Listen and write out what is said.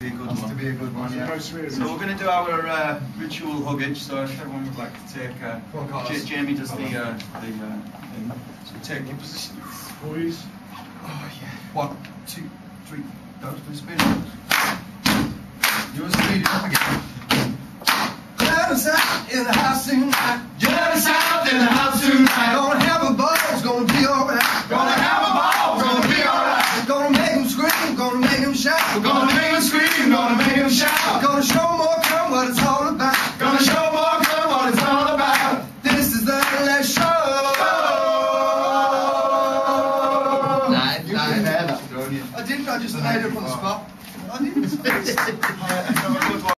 Be a good one. to be a good one, yeah. So we're going to do our uh, ritual huggage. So if everyone would like to take, uh, Go on, Jamie does the uh, the uh, thing. So take your position. Boys. Oh yeah. One, two, three. Don't do spin. Yours speed it up again. Let us out in the house tonight. Shout. We're gonna make them scream. Gonna make them shout. Gonna show more come what it's all about. Gonna show more come what it's all about. This is the last show. Nice, You nice. can hear that, don't you? I didn't. I just made it up on the spot. I didn't.